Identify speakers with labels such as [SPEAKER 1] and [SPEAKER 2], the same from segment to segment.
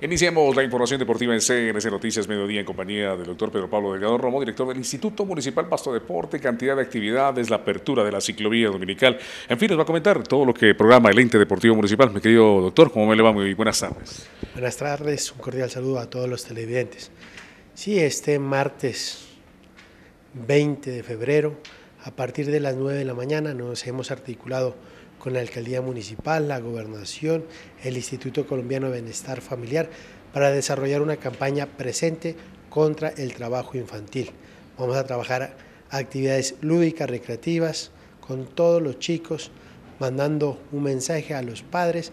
[SPEAKER 1] Iniciamos la información deportiva en CNC Noticias Mediodía en compañía del doctor Pedro Pablo Delgado Romo, director del Instituto Municipal Pasto Deporte, cantidad de actividades, la apertura de la ciclovía dominical. En fin, nos va a comentar todo lo que programa el ente deportivo municipal. Mi querido doctor, ¿cómo me le va? Muy buenas tardes.
[SPEAKER 2] Buenas tardes, un cordial saludo a todos los televidentes. Sí, este martes 20 de febrero, a partir de las 9 de la mañana, nos hemos articulado con la Alcaldía Municipal, la Gobernación, el Instituto Colombiano de Bienestar Familiar, para desarrollar una campaña presente contra el trabajo infantil. Vamos a trabajar actividades lúdicas, recreativas, con todos los chicos, mandando un mensaje a los padres,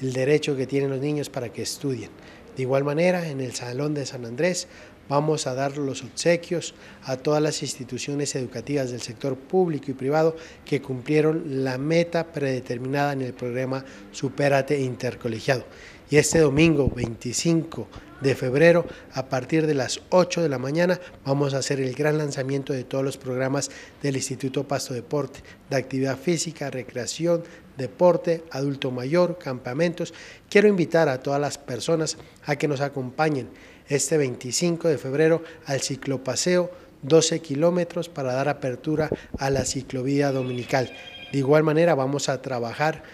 [SPEAKER 2] el derecho que tienen los niños para que estudien. De igual manera, en el Salón de San Andrés Vamos a dar los obsequios a todas las instituciones educativas del sector público y privado que cumplieron la meta predeterminada en el programa Supérate Intercolegiado. Y este domingo 25 de febrero, a partir de las 8 de la mañana, vamos a hacer el gran lanzamiento de todos los programas del Instituto Pasto Deporte, de actividad física, recreación, deporte, adulto mayor, campamentos. Quiero invitar a todas las personas a que nos acompañen este 25 de febrero al ciclopaseo 12 kilómetros para dar apertura a la ciclovía dominical. De igual manera vamos a trabajar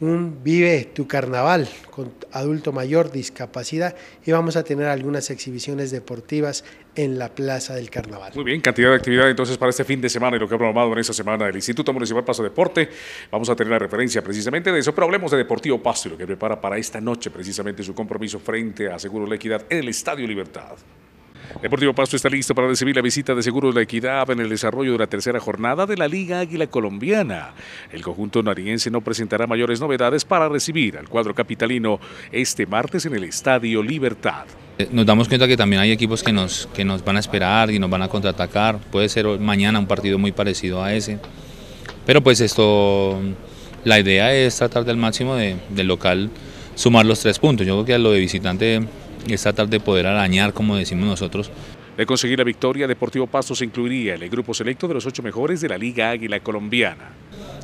[SPEAKER 2] un Vive tu Carnaval con adulto mayor, discapacidad y vamos a tener algunas exhibiciones deportivas en la Plaza del Carnaval.
[SPEAKER 1] Muy bien, cantidad de actividad entonces para este fin de semana y lo que ha programado en esta semana el Instituto Municipal Paso Deporte. Vamos a tener la referencia precisamente de eso, pero hablemos de Deportivo Pasto y lo que prepara para esta noche precisamente su compromiso frente a Seguro La Equidad en el Estadio Libertad. Deportivo Pasto está listo para recibir la visita de Seguros La Equidad en el desarrollo de la tercera jornada de la Liga Águila Colombiana. El conjunto nariense no presentará mayores novedades para recibir al cuadro capitalino este martes en el Estadio Libertad.
[SPEAKER 3] Eh, nos damos cuenta que también hay equipos que nos, que nos van a esperar y nos van a contraatacar. Puede ser mañana un partido muy parecido a ese. Pero pues esto, la idea es tratar del máximo de, del local sumar los tres puntos. Yo creo que a lo de visitante es tratar de poder arañar, como decimos nosotros.
[SPEAKER 1] De conseguir la victoria, Deportivo Pasto se incluiría en el grupo selecto de los ocho mejores de la Liga Águila Colombiana.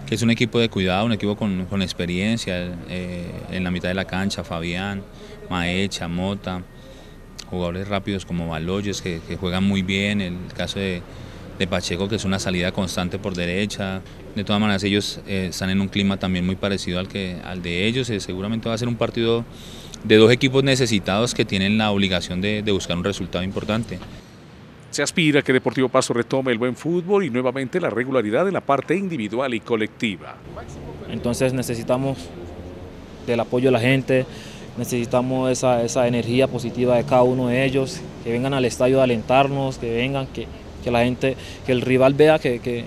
[SPEAKER 3] Que es un equipo de cuidado, un equipo con, con experiencia eh, en la mitad de la cancha, Fabián, Maecha, Mota, jugadores rápidos como Baloyes que, que juegan muy bien, el caso de, de, Pacheco que es una salida constante por derecha. De todas maneras ellos eh, están en un clima también muy parecido al, que, al de ellos, eh, seguramente va a ser un partido de dos equipos necesitados que tienen la obligación de, buscar un resultado importante.
[SPEAKER 1] Se aspira a que Deportivo Paso retome el buen fútbol y nuevamente la regularidad en la parte individual y colectiva.
[SPEAKER 4] Entonces necesitamos del apoyo de la gente, necesitamos esa, energía positiva de cada uno de ellos, que vengan al estadio a alentarnos, que vengan, que, la gente, que el rival vea que, que,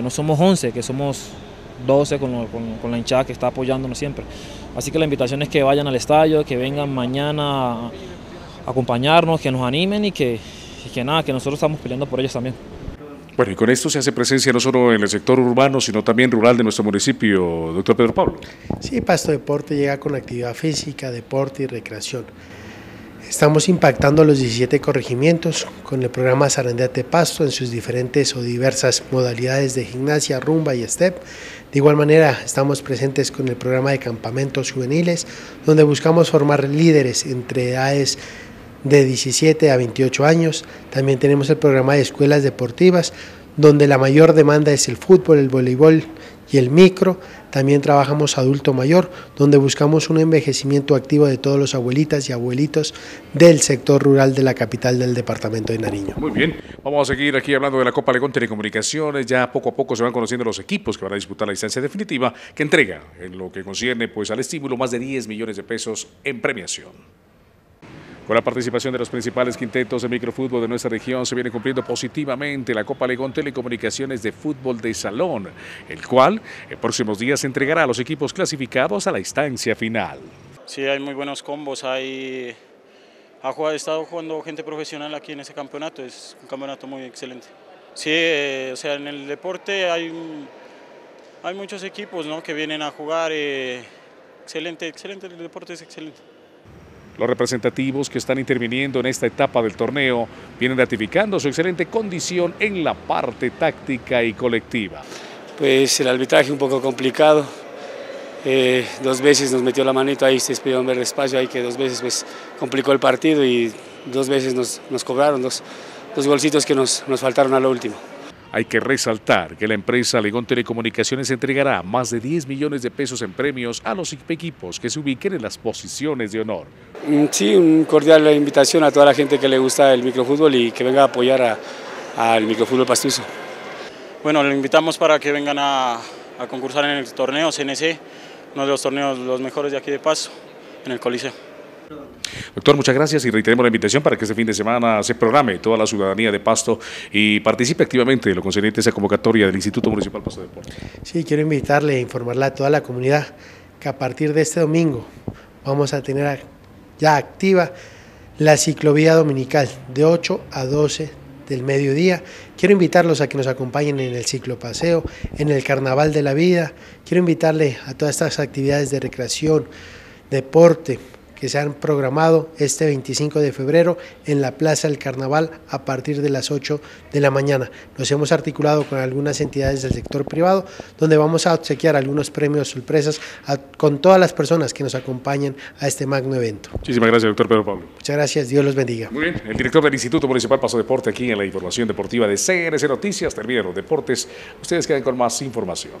[SPEAKER 4] no somos 11, que somos 12 con, con la hinchada que está apoyándonos siempre. Así que la invitación es que vayan al estadio, que vengan mañana a acompañarnos, que nos animen y que, que nada, que nosotros estamos peleando por ellos también.
[SPEAKER 1] Bueno, y con esto se hace presencia no solo en el sector urbano, sino también rural de nuestro municipio, doctor Pedro Pablo.
[SPEAKER 2] Sí, Pasto Deporte llega con actividad física, deporte y recreación. Estamos impactando los 17 corregimientos con el programa Zarandeate Pasto en sus diferentes o diversas modalidades de gimnasia, rumba y step. De igual manera, estamos presentes con el programa de campamentos juveniles, donde buscamos formar líderes entre edades de 17 a 28 años. También tenemos el programa de escuelas deportivas, donde la mayor demanda es el fútbol, el voleibol y el micro. También trabajamos adulto mayor, donde buscamos un envejecimiento activo de todos los abuelitas y abuelitos del sector rural de la capital del departamento de Nariño.
[SPEAKER 1] Muy bien, vamos a seguir aquí hablando de la Copa Legón Telecomunicaciones. Ya poco a poco se van conociendo los equipos que van a disputar la instancia definitiva, que entrega en lo que concierne pues, al estímulo más de 10 millones de pesos en premiación. Con la participación de los principales quintetos de microfútbol de nuestra región se viene cumpliendo positivamente la Copa Legón Telecomunicaciones de Fútbol de Salón, el cual en próximos días entregará a los equipos clasificados a la instancia final.
[SPEAKER 5] Sí, hay muy buenos combos, hay... ha jugado, estado jugando gente profesional aquí en ese campeonato, es un campeonato muy excelente. Sí, eh, o sea, en el deporte hay, hay muchos equipos ¿no? que vienen a jugar, eh, excelente, excelente, el deporte es excelente.
[SPEAKER 1] Los representativos que están interviniendo en esta etapa del torneo vienen ratificando su excelente condición en la parte táctica y colectiva.
[SPEAKER 6] Pues el arbitraje un poco complicado, Eh, dos veces nos metió la manito ahí, se esperaron ver despacio ahí que dos veces pues complicó el partido y dos veces nos, nos cobraron dos, dos golcitos que nos, nos faltaron a lo último.
[SPEAKER 1] Hay que resaltar que la empresa Legón Telecomunicaciones entregará más de 10 millones de pesos en premios a los equipos que se ubiquen en las posiciones de honor.
[SPEAKER 6] Mm, sí, un cordial invitación a toda la gente que le gusta el microfútbol y que venga a apoyar al microfútbol pastuso.
[SPEAKER 5] Bueno, le invitamos para que vengan a, a concursar en el torneo CNC, uno de los torneos los mejores de aquí de Paso, en el Coliseo.
[SPEAKER 1] Doctor, muchas gracias y reiteremos la invitación para que este fin de semana se programe toda la ciudadanía de Pasto y participe activamente de lo concerniente a esa convocatoria del Instituto Municipal Pasto de Deportes.
[SPEAKER 2] Sí, quiero invitarle e informarle a toda la comunidad que a partir de este domingo vamos a tener ya activa la ciclovía dominical de 8 a 12 del mediodía. Quiero invitarlos a que nos acompañen en el ciclopaseo, en el Carnaval de la Vida. Quiero invitarle a todas estas actividades de recreación, deporte, que se han programado este 25 de febrero en la Plaza del Carnaval a partir de las 8 de la mañana. Nos hemos articulado con algunas entidades del sector privado donde vamos a obsequiar algunos premios sorpresas con todas las personas que nos acompañen a este magno evento.
[SPEAKER 1] Muchísimas gracias, doctor Pedro Pablo.
[SPEAKER 2] Muchas gracias, Dios los bendiga.
[SPEAKER 1] Muy bien, el director del Instituto Municipal Paso Deporte aquí en la información deportiva de CRC Noticias. Termina los deportes. Ustedes quedan con más información.